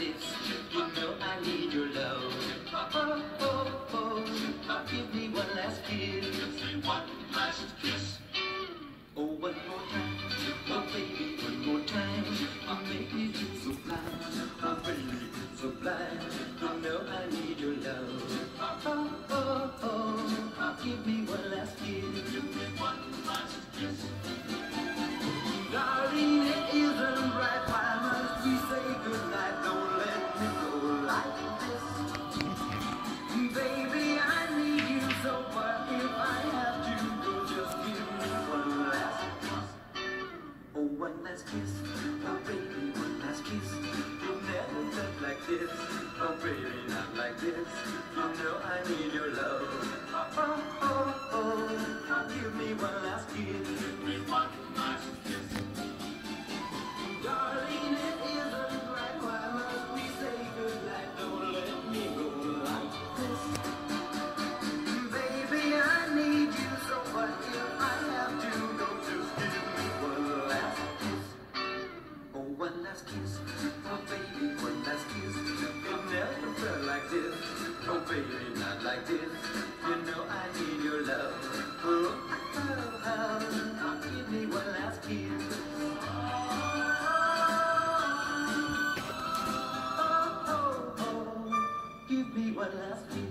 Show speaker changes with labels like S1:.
S1: this. You know I need your love. Oh, oh, oh. Give me one last kiss. Give one last kiss. Oh, one more time. Oh, baby, one more time. Oh, make me feel so blind. Oh, baby, so blind. You oh, know I need your love. Oh, Oh, oh, oh. Give me one last kiss. This. Oh, baby, not like this. Oh, you know I need your love. Oh, oh, oh, give me one last kiss. Give me one last kiss. Darling. Why must we say goodnight? Don't let me go. Baby, I need you so what I have to go? Just give me one last kiss. Oh, one last kiss. Oh, baby, this. Oh, baby, not like this. You know I need your love. Oh, oh, oh. Give me one last kiss. Oh, oh, oh. Give me one last kiss.